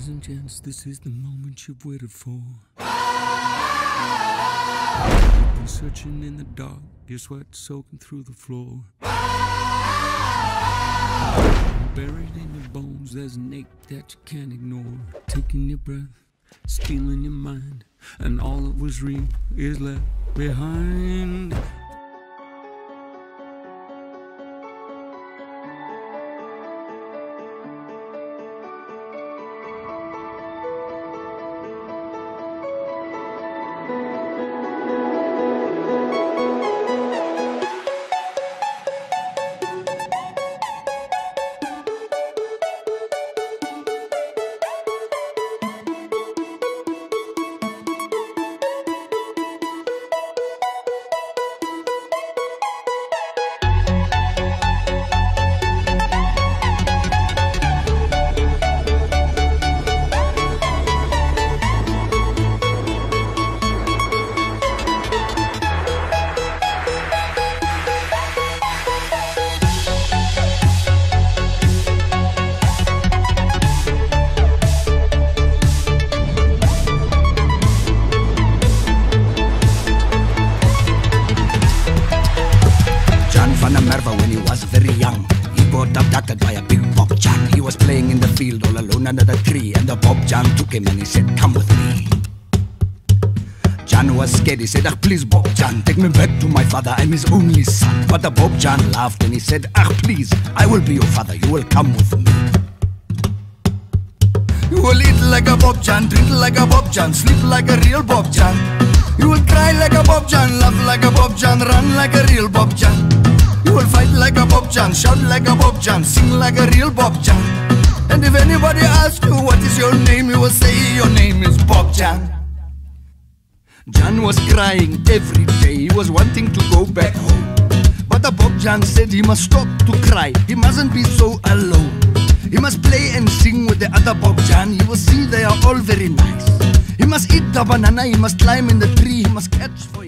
second chance. This is the moment you've waited for. You've been searching in the dark, your sweat soaking through the floor. Buried in your bones, there's an ache that you can't ignore. Taking your breath, stealing your mind, and all that was real is left behind. Merwe when he was very young. He got abducted by a big Bobbejaan. He was playing in the field all alone under the tree, and the Bobbejaan took him and he said, Come with me. John was scared. He said, Ah, please, Bobbejaan, take me back to my father. I'm his only son. But the Bobbejaan laughed and he said, Ah, please, I will be your father. You will come with me. You will eat like a Bobbejaan, drink like a Bobbejaan, sleep like a real Bobbejaan. You will cry like a Bobbejaan, laugh like a Bobbejaan, run like a real Bobbejaan. John, shout like a Bobbejaan, sing like a real Bobbejaan. And if anybody asks you what is your name, you will say your name is Bobbejaan. John was crying every day, he was wanting to go back home. But the Bobbejaan said he must stop to cry, he mustn't be so alone. He must play and sing with the other Bobbejaan, he will see they are all very nice. He must eat the banana, he must climb in the tree, he must catch for